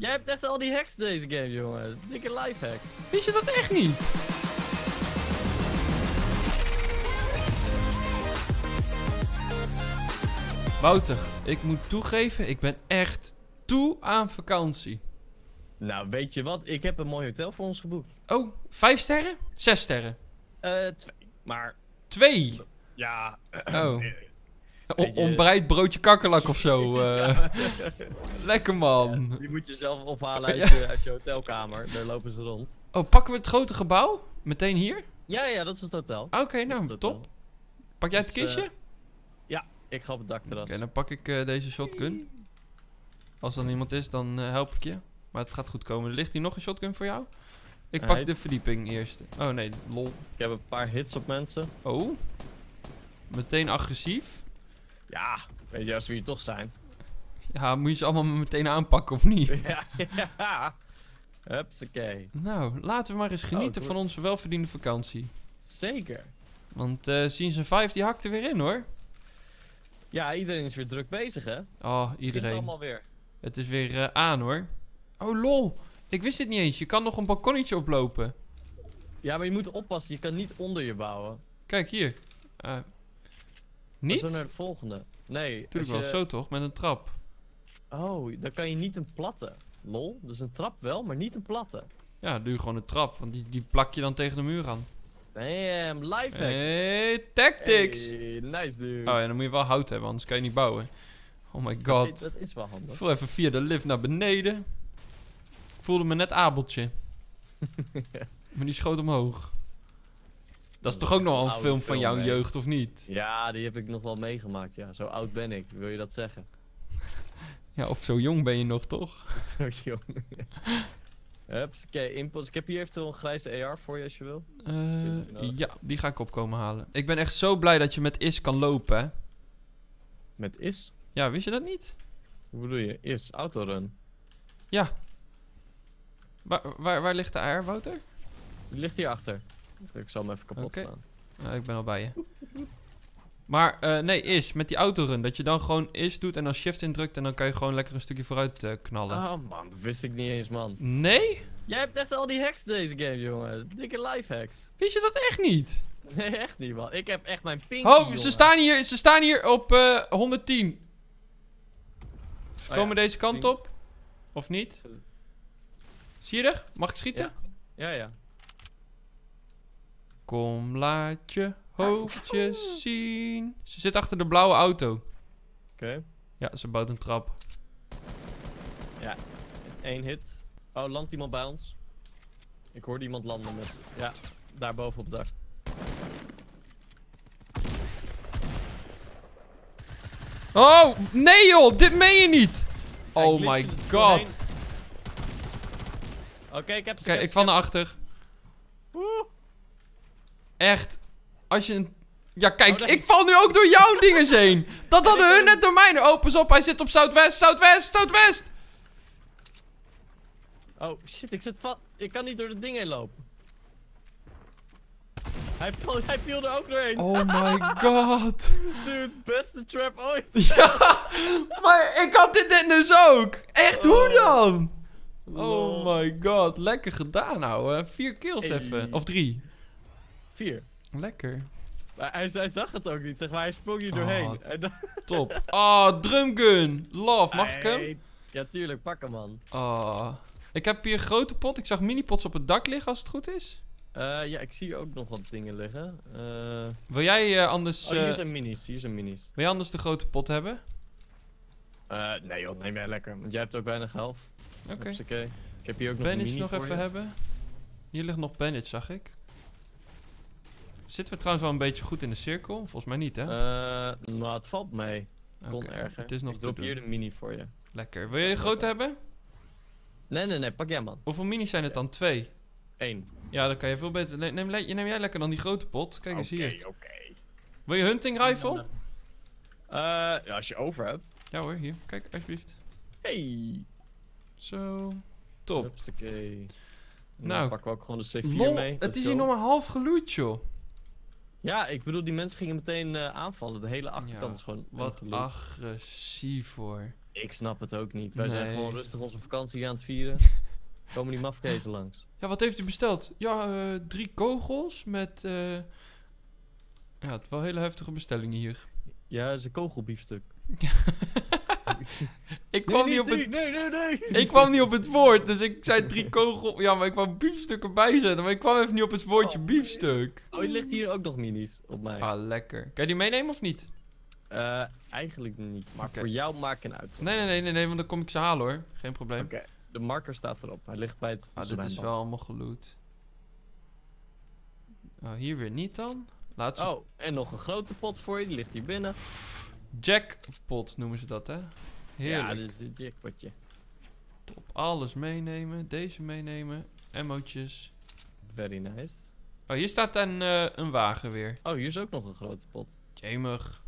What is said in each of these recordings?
Jij hebt echt al die hacks deze game, jongen. Dikke life hacks. Wist je dat echt niet? Wouter, ik moet toegeven, ik ben echt toe aan vakantie. Nou, weet je wat? Ik heb een mooi hotel voor ons geboekt. Oh, vijf sterren? Zes sterren? Eh, twee. Maar, Twee? ja... Oh. O- Weet je- ontbreid broodje kakkerlak of zo. eh. Ja. Lekker man. Die moet je zelf ophalen uit, Ja. je, uit je hotelkamer. Daar lopen ze rond. Oh, pakken we het grote gebouw? Meteen hier? Ja, ja, dat is het hotel. Oké, nou, hotel. top. Pak jij het Dus, eh, kistje? Ik ga op het dakterras. Oké, dan pak ik eh, deze shotgun. Als er niemand is, dan help ik je. Maar het gaat goed komen. Ligt hier nog een shotgun voor jou? Ik pak de verdieping eerst. Oh nee, lol. Ik heb een paar hits op mensen. Oh. Meteen agressief. Ja, weet je, als we hier toch zijn. Ja, moet je ze allemaal meteen aanpakken of niet? ja, ja. Hupsakee. Nou, laten we maar eens genieten het van onze welverdiende vakantie. Zeker. Want eh Season 5 die hakt er weer in hoor. Ja, iedereen is weer druk bezig, hè? Oh, iedereen. allemaal weer. Het is weer eh, aan hoor. Oh lol. Ik wist het niet eens. Je kan nog een balkonnetje oplopen. Ja, maar je moet oppassen. Je kan niet onder je bouwen. Kijk hier. Eh, Maar niet? Zo naar de volgende. Nee. Tuurlijk wel. je- Zo toch? Met een trap. Oh, dan kan je niet een platte. Lol. Dus een trap wel, maar niet een platte. Ja, doe je gewoon een trap. Want die, die plak je dan tegen de muur aan. Damn, life hacks. Hey, tactics. Hey, nice dude. Oh ja, dan moet je wel hout hebben, anders kan je niet bouwen. Oh my dat, god. dat is wel Ik handig. voel even via de lift naar beneden. Ik voelde me net Abeltje. maar die schoot omhoog. Dat is toch ook nog een film van jouw jeugd, of niet? Ja, die heb ik nog wel meegemaakt. Ja, zo oud ben ik. Wil je dat zeggen? Ja, of zo jong ben je nog, toch? zo jong. Hupsakee, impuls. Ik heb hier eventueel een grijze AR voor je als je wil. Eh, ja, die ga ik opkomen halen. Ik ben echt zo blij dat je met Is kan lopen, hè? Met is? Ja, wist je dat niet? Hoe bedoel je? Is, autorun. Ja. Waar, waar, waar ligt de AR, Wouter? Die ligt hier achter. Ik zal hem even kapot Oké. slaan. Nou, ik ben al bij je. Maar eh, nee, is met die autorun. Dat je dan gewoon is doet en dan shift indrukt en dan kan je gewoon lekker een stukje vooruit eh, knallen. Oh man, dat wist ik niet eens man. Nee? Jij hebt echt al die hacks deze game, jongen. Dikke life hacks. Wist je dat echt niet? Nee, echt niet man. Ik heb echt mijn pink. Oh, ze staan hier, ze staan hier op eh 110. Ze Oh komen ja, deze kant op. Of niet? Zie je er? Mag ik schieten? Ja, ja. Kom, laat je hoofdje zien. Ze zit achter de blauwe auto. Oké. Ja, ze bouwt een trap. Eén hit. Oh, landt iemand bij ons? Ik hoorde iemand landen met... Ja, daar boven op het dak. Oh, nee joh, dit meen je niet. Hij Oh my god. Oké, ik heb ze. Heb ik heb naar achter. Woe. Echt. Als je een... Ja, kijk, Oh, ik val nu ook door jouw dingen heen. Dat hadden hun net door mij. Oh, pas op, hij zit op Zuidwest, Zuidwest, Zuidwest. Oh, shit, ik zit vast. Ik kan niet door het ding heen lopen. Hij, val, hij viel er ook doorheen. Oh my god. Dude, beste trap ooit. Ja, maar ik had dit net dus ook. Echt, hoe Oh. dan? Oh my god, lekker gedaan nou. Vier kills Hey. even. Of drie. Vier. Lekker. Maar hij, hij zag het ook niet, zeg maar. Hij sprong hier doorheen. Oh, En dan- Top. Oh, drumgun. Love, mag ik hem? Ja, tuurlijk, pak hem, man. Oh. Ik heb hier een grote pot. Ik zag mini-pots op het dak liggen als het goed is. Eh, ja, ik zie ook nog wat dingen liggen. Eh, Wil jij eh, anders... oh, hier zijn minis, hier zijn minis. wil jij anders de grote pot hebben? Nee joh, neem jij lekker, want jij hebt ook weinig helft. Oké. Oké. Ik heb hier ook nog een Bandage nog even je. hebben. Hier ligt nog bandage, zag ik. Zitten we trouwens wel een beetje goed in de cirkel? Volgens mij niet, hè? Eh, nou, het valt mee. Kon erger. Het is nog ik drop doen. hier de mini voor je. Lekker. Wil je de grote hebben? Nee, nee, nee, pak jij man. Hoeveel minis zijn het dan? Twee. Eén. Ja, dan kan je veel beter... Neem, neem, neem jij lekker dan die grote pot. Kijk eens hier. Oké, oké. Wil je hunting rifle? Eh, ja, als je over hebt. Ja hoor, hier. Kijk, alsjeblieft. Hey. Zo. Top. Hupsakee. Dan Nou. pakken we ook gewoon de C4 Lol, mee. het is hier nog maar half geloot, joh. Ja, ik bedoel, die mensen gingen meteen eh, aanvallen. De hele achterkant Ja, is gewoon Wat agressief hoor. Ik snap het ook niet. Wij zijn gewoon rustig onze vakantie aan het vieren. Komen die mafkezen langs. Ja, wat heeft u besteld? Ja, eh, drie kogels met... eh, Ja, het wel hele heftige bestellingen hier. Ja, dat is een kogelbiefstuk. Ik kwam, nee, niet op het, nee, nee, nee. ik kwam niet op het woord, dus ik zei drie kogel... Ja, maar ik wou biefstukken bijzetten, maar ik kwam even niet op het woordje Oh, biefstuk. Oh, je ligt hier ook nog minis op mij. Ah, lekker. Kan je die meenemen of niet? Eh, eigenlijk niet. Maar voor jou maak ik een uitzondering. Nee, nee, nee, nee, nee, want dan kom ik ze halen hoor. Geen probleem. Oké, de marker staat erop. Hij ligt bij het Ah, dit is wel allemaal geloot. Oh, hier weer niet dan? Laat ze... Oh, en nog een grote pot voor je. Die ligt hier binnen. Jackpot noemen ze dat, hè? Heerlijk. Ja, dit is een jackpotje. Top. Alles meenemen. Deze meenemen. Emmootjes. Very nice. Oh, hier staat een, eh, een wagen weer. Oh, hier is ook nog een grote pot. Jemig.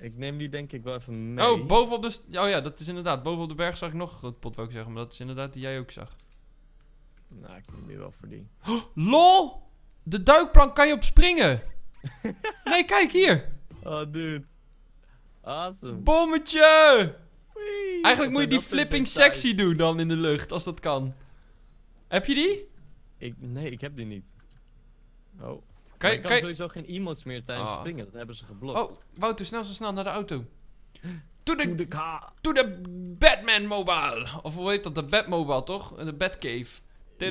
Ik neem die denk ik wel even mee. Oh, bovenop de... Oh ja, dat is inderdaad. Bovenop de berg zag ik nog een grote pot, wou ik zeggen. Maar dat is inderdaad die jij ook zag. Nou, ik neem die wel voor die. LOL! De duikplank kan je op springen! nee, kijk hier! Oh, dude. Awesome. Bommetje! Whee! Eigenlijk moet je die flipping sexy doen dan in de lucht, als dat kan. Heb je die? Ik, nee, ik heb die niet. Oh. Kan Kan je, ik kan kan je- sowieso geen emotes meer tijdens Ah. springen. Dat hebben ze geblokt. Oh, Wouter, snel zo snel naar de auto. To the, de ka. to the Batman Mobile. Of hoe heet dat? De Batmobile, toch? De Batcave. De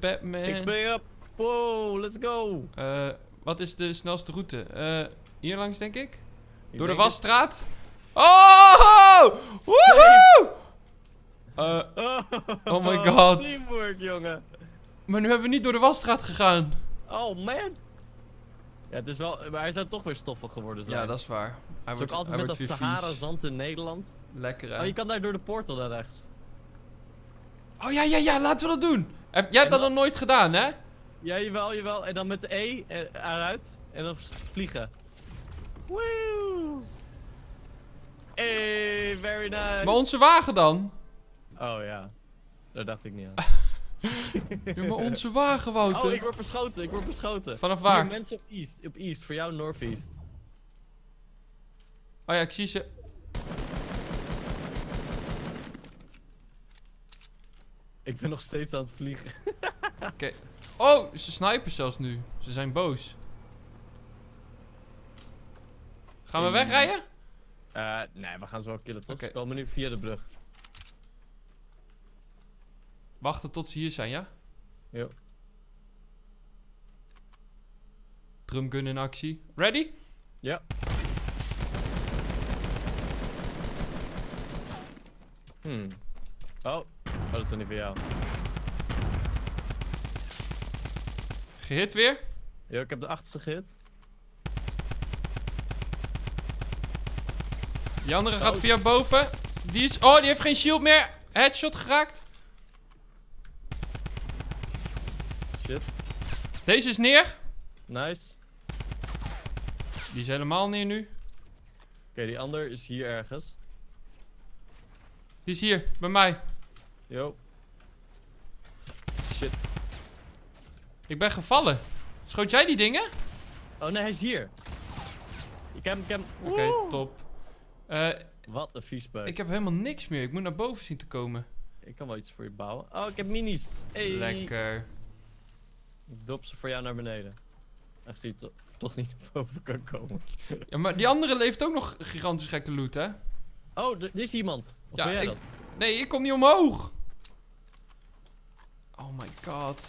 Batman. Ik spring op. Wow, let's go. Eh, wat is de snelste route? Eh, hier langs, denk ik? Ik Door de wasstraat? Oh! Woehoe! Eh, Oh, Oh my god. Teamwork, jongen. maar nu hebben we niet door de wasstraat gegaan. Oh, man. Ja, het is wel... Maar hij zou toch weer stoffig geworden zijn. Ja, dat is waar. Hij Het is wordt, ook altijd met dat. Sahara-zand in Nederland. Lekker, hè? Oh, je kan daar door de portal naar rechts. Oh ja, ja, ja, laten we dat doen. Heb, jij hebt En dat nog nooit gedaan, hè? Ja, jawel, jawel. En dan met de E eruit. En dan vliegen. Woo! Hey, very nice. Maar onze wagen dan? Oh ja. Daar dacht ik niet aan. Ja, maar onze wagen, Wouter. Oh, ik word beschoten. Ik word beschoten. Vanaf Hier, waar? mensen op East. Op East. Voor jou Northeast. Oh ja, ik zie ze. Ik ben nog steeds aan het vliegen. Oké. Oh, ze snipen zelfs nu. Ze zijn boos. Gaan we wegrijden? Eh, nee, we gaan ze wel killen toch? Oké. Ze komen nu via de brug. Wachten tot ze hier zijn, ja? Jo. Drumgun in actie. Ready? Ja. Hmm. Oh. Oh, dat is niet voor jou. Gehit weer? Jo, ik heb de achterste gehit. Die andere gaat via boven. Die is... Oh, die heeft geen shield meer. Headshot geraakt. Shit. Deze is neer. Nice. Die is helemaal neer nu. Oké, die ander is hier ergens. Die is hier, bij mij. Yo. Shit. Ik ben gevallen. Schoot jij die dingen? Oh nee, hij is hier. Ik heb hem, ik heb hem. Oké, top. Eh, Wat een viespeuk. ik heb helemaal niks meer. Ik moet naar boven zien te komen. Ik kan wel iets voor je bouwen. Oh, ik heb minis. Hey. Lekker. Ik dop ze voor jou naar beneden. Aangezien je to- toch niet naar boven kan komen. Ja, maar die andere leeft ook nog gigantisch gekke loot, hè? Oh, er is iemand. Of Ja, jij ik- dat? Nee, ik kom niet omhoog. Oh my god.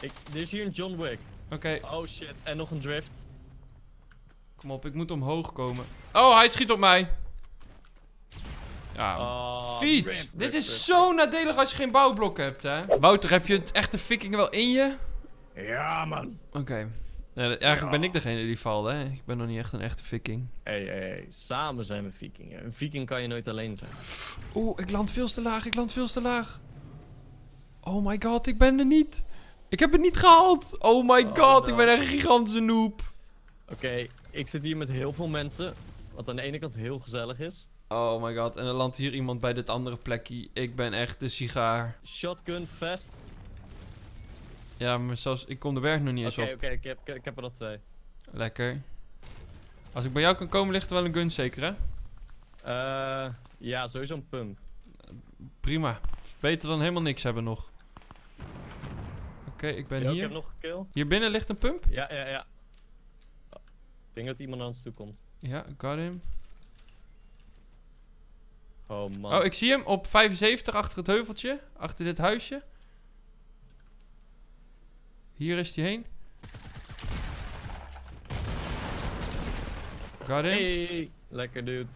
Ik, er is hier een John Wick. Oké, Oh shit, en nog een drift. Kom op. Ik moet omhoog komen. Oh, hij schiet op mij. Ja, Oh, fiets. rip, Dit rip, is rip. zo nadelig als je geen bouwblokken hebt, hè? Wouter, heb je het echte viking wel in je? Ja, man. Oké. Ja, eigenlijk Ja. ben ik degene die valt, hè? Ik ben nog niet echt een echte viking. Hey, hey, hey. Samen zijn we vikingen. Een viking kan je nooit alleen zijn. Oeh, ik land veel te laag. Ik land veel te laag. Oh my god, ik ben er niet. Ik heb het niet gehaald. Oh my Oh, god, ik no. ben echt een gigantische noob. Oké, ik zit hier met heel veel mensen. Wat aan de ene kant heel gezellig is. Oh my god, en er landt hier iemand bij dit andere plekje. Ik ben echt de sigaar. Shotgun vest. Ja, maar zelfs, ik kom de berg nog niet Oké, eens oké, op. ik, heb, ik heb er al twee. Lekker. Als ik bij jou kan komen, ligt er wel een gun zeker, hè? Eh, ja, sowieso een pump. Prima. Beter dan helemaal niks hebben nog. Oké, ik ben Yo, Ik hier. heb nog een kill. Hier binnen ligt een pump. Ja, ja, ja. Ik denk dat iemand naar ons toe komt. Ja, got him. Oh man. Oh, ik zie hem op 75 achter het heuveltje. Achter dit huisje. Hier is hij heen. Got him. Hey, lekker dude.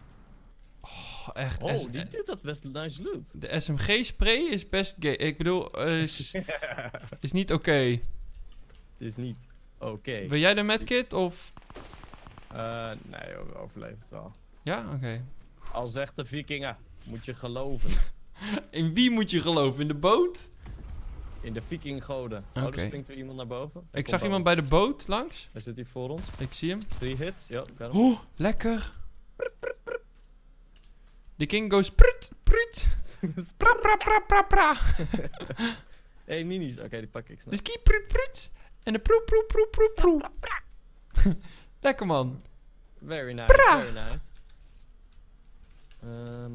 Oh, echt. Oh, die doet dat best nice loot. de SMG-spray is best gay. Ik bedoel, eh, is, is niet oké. Het is niet oké. Wil jij de medkit of... Eh, nee, we overleven het wel. Ja? Oké. Al zegt de vikingen, moet je geloven. In wie moet je geloven? In de boot? In de vikinggoden. Oh, Oké. er springt er iemand naar boven. Hij Ik zag iemand bij de boot langs. Hij zit hier voor ons. Ik zie hem. Drie hits. Ja, hem. Oh, lekker. De king goes prut, prut. Pra, pra, pra, pra, pra. hey, minis. Oké, die pak ik snel. ski prut, prut. En de proe, proe, proe, proe, proe. Lekker man. Very nice, very nice. Ehm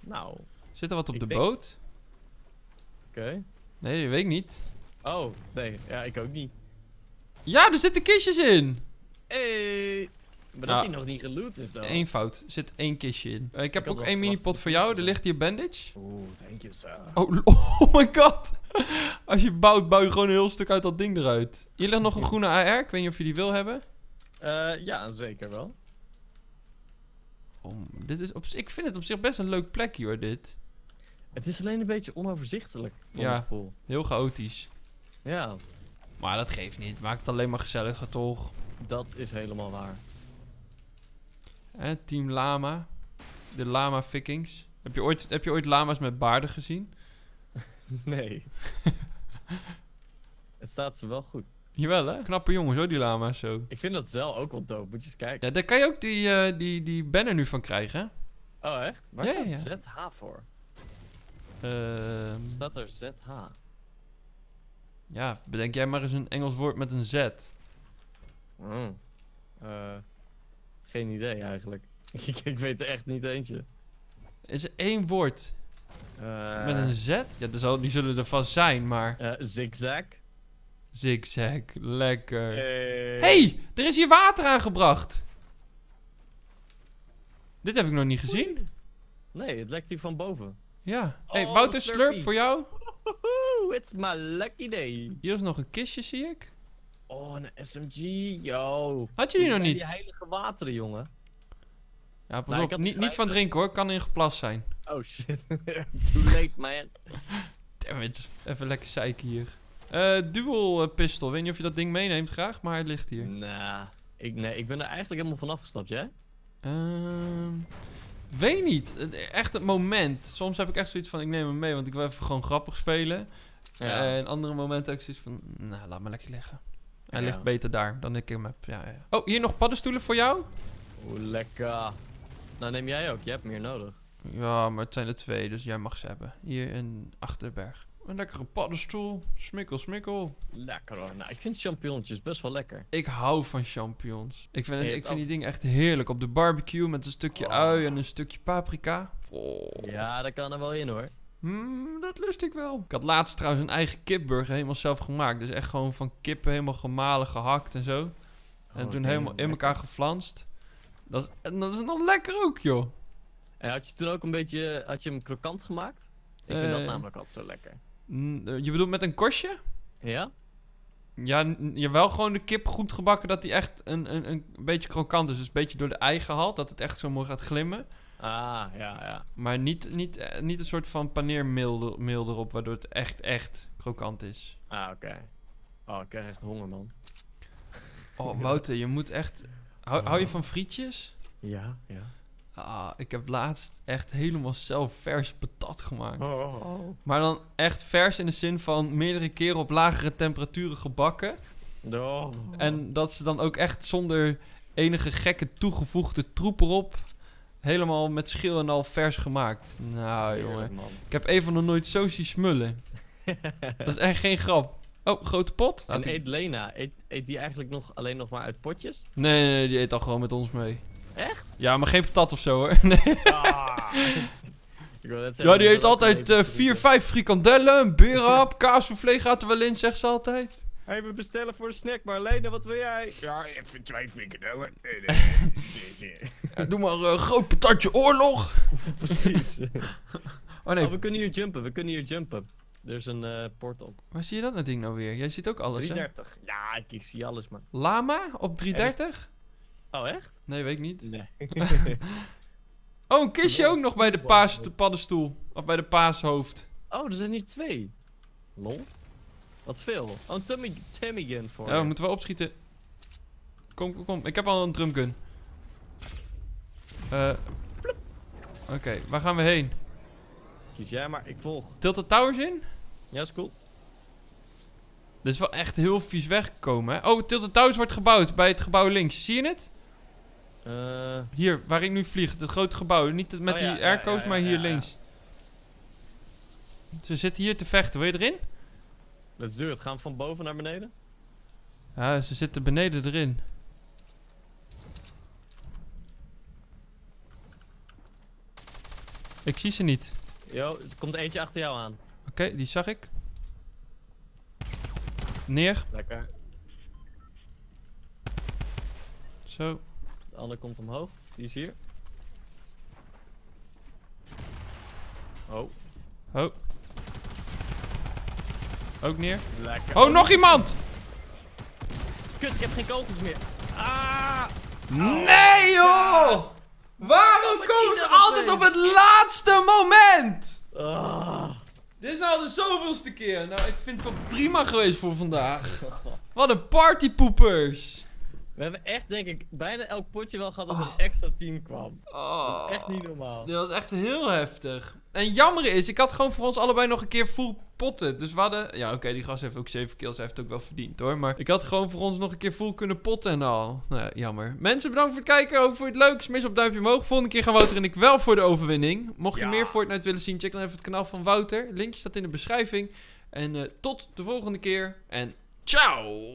nou, oké. Zit er wat op Ik de denk- boot? Nee, dat weet ik niet. Oh, nee. Ja, ik ook niet. Ja, er zitten kistjes in. Hey. Maar dat hij nog niet geloot is dan. Eén fout. Er zit één kistje in. Eh, ik heb ook één minipot voor jou. Er ligt hier bandage. Oeh, thank you sir. Oh, oh my god. Als je bouwt, bouw je gewoon een heel stuk uit dat ding eruit. Hier ligt nog een groene AR. Ik weet niet of je die wil hebben. Eh, ja, zeker wel. Oh, dit is op, ik vind het op zich best een leuk plekje hoor, dit. Het is alleen een beetje onoverzichtelijk, voor Ja. Heel chaotisch. Ja, Maar dat geeft niet. Maakt het alleen maar gezelliger toch? dat is helemaal waar. Hè, Team Lama. De Lama Vikings. Heb je, ooit, heb je ooit lama's met baarden gezien? Nee. het staat ze wel goed. Jawel hè? Knappe jongens hoor, die lama's zo. Ik vind dat zelf ook wel dope. Moet je eens kijken. Ja, daar kan je ook die, eh, die, die banner nu van krijgen. hè? Oh, echt? Waar Ja, staat ja. ZH voor? Ehm, Staat er ZH? ja, bedenk jij maar eens een Engels woord met een Z. Hmm. Eh, geen idee eigenlijk. ik, ik weet er echt niet eentje. Is er één woord Eh, met een Z? Ja, er zal, die zullen er vast zijn, maar... eh, zigzag. Zigzag, lekker. Hey. hey, er is hier water aangebracht. Dit heb ik nog niet gezien. Nee, het lekt hier van boven. Ja. hey, Oh, Wouter Slurp voor jou. It's my lucky day. Hier is nog een kistje, zie ik. Oh, een SMG, yo. Had je die nog niet? Die heilige wateren, jongen. Ja, pas Nou, op. Niet, niet van drinken hoor. Kan in geplast zijn. Oh shit. Too late, man. Damn it. Even lekker zeiken hier. Eh, dual eh, pistol. Weet niet of je dat ding meeneemt graag, maar het ligt hier. Nah, ik, nee, ik ben er eigenlijk helemaal van afgestapt, jij? Ehm weet niet. Eh, Echt het moment. Soms heb ik echt zoiets van, ik neem hem mee, want ik wil even gewoon grappig spelen. Ja. en andere momenten heb ik zoiets van, nou, laat me lekker liggen. Hij Ja. ligt beter daar dan ik hem heb. Ja, ja. Oh, hier nog paddenstoelen voor jou? Oeh, lekker. Nou, neem jij ook. Je hebt meer nodig. Ja, maar het zijn er twee, dus jij mag ze hebben. Hier in Achterberg. Een lekkere paddenstoel. Smikkel, smikkel. Lekker hoor. Nou, ik vind champignonnetjes best wel lekker. Ik hou van champignons. Ik vind, het, ik vind die af- dingen echt heerlijk. Op de barbecue met een stukje Oh. ui en een stukje paprika. Oh. Ja, dat kan er wel in hoor. Mm, dat lust ik wel. Ik had laatst trouwens een eigen kipburger helemaal zelf gemaakt. Dus echt gewoon van kippen helemaal gemalen, gehakt en zo. En Oh, toen helemaal in elkaar geflanst. Dat is, dat is nog lekker ook, joh. En had je toen ook een beetje, had je hem krokant gemaakt? Ik vind dat Eh. namelijk altijd zo lekker. Mm, eh, Je bedoelt met een korstje? Ja? Ja, je wel gewoon de kip goed gebakken dat die echt een, een, een beetje krokant is. Dus een beetje door de ei gehaald, dat het echt zo mooi gaat glimmen. Ah, ja, ja. Maar niet, niet, eh, niet een soort van paneermeel er- meel erop, waardoor het echt, echt krokant is. Ah, oké. Oh, ik krijg echt honger, man. Oh, Wouter, je moet echt... Hou, hou je van frietjes? Ja, ja. Ah, ik heb laatst echt helemaal zelf vers patat gemaakt. Oh. Maar dan echt vers in de zin van meerdere keren op lagere temperaturen gebakken. Oh. En dat ze dan ook echt zonder enige gekke toegevoegde troep erop... helemaal met schil en al vers gemaakt. Nou, jongen. Man. Ik heb even nog nooit zo zien smullen. Dat is echt geen grap. Oh, grote pot. En die- eet Lena, eet, eet die eigenlijk nog alleen nog maar uit potjes? Nee, nee, nee, die eet al gewoon met ons mee. Echt? Ja, maar geen patat of zo hoor. Nee. Ah. Ik zeggen, Ja, die eet altijd even eh, te vier, roepen. vijf frikandellen, een berenhap, kaassoufflé gaat er wel in, zegt ze altijd. Hey, we bestellen voor de snack, maar Lena, wat wil jij? Ja, even twee frikandellen. En, eh, eh, Ja, doe maar een groot patatje oorlog. Precies. Oh nee, Oh, we kunnen hier jumpen, we kunnen hier jumpen. Er is een eh portal. waar zie je dat nou ding nou weer? Jij ziet ook alles, hè? 330. Ja, ik, ik zie alles, man. Lama op 330? Oh, echt? Nee, weet ik niet. Nee. Oh, een kistje ook nog bij de paas de paddenstoel. Of bij de paashoofd. oh, er zijn hier twee. Lol. Wat veel. Oh, een tummy, tummy gun voor Ja, we moeten wel opschieten. Kom, kom, kom. Ik heb al een drumgun. Eh. Oké, waar gaan we heen? Kies jij maar, ik volg. Tilted Towers in? Ja, is cool. Dit is wel echt heel vies weggekomen, hè? Oh, Tilted Towers wordt gebouwd bij het gebouw links. Zie je het? Eh, Hier, waar ik nu vlieg. Het grote gebouw. Niet met Oh, die ja, airco's, ja, ja, maar hier links. Ze zitten hier te vechten. Wil je erin? Let's do it. Gaan we van boven naar beneden? Ja, ze zitten beneden erin. Ik zie ze niet. Yo, er komt eentje achter jou aan. Oké, die zag ik. Neer. Lekker. Zo. De ander komt omhoog. Die is hier. Oh, Oh. Ook neer. lekker. Oh, nog iemand! Kut, ik heb geen kogels meer. Ah! Nee, joh! Waarom komen ze altijd op het laatste moment? ah. Dit is al de zoveelste keer. Nou, ik vind het wel prima geweest voor vandaag. Wat een partypoepers. We hebben echt, denk ik, bijna elk potje wel gehad dat Oh. een extra team kwam. Oh. Dat is echt niet normaal. Dit was echt heel heftig. En jammer is, ik had gewoon voor ons allebei nog een keer full potten. Dus we hadden... Ja, oké, die gast heeft ook 7 kills. Hij heeft het ook wel verdiend, hoor. Maar ik had gewoon voor ons nog een keer full kunnen potten en al. Nou ja, jammer. Mensen, bedankt voor het kijken. Hoop je het leuk. Smis op duimpje omhoog. Volgende keer gaan Wouter en ik wel voor de overwinning. Mocht je Ja. meer Fortnite willen zien, check dan even het kanaal van Wouter. Linkje staat in de beschrijving. En eh, tot de volgende keer. En ciao!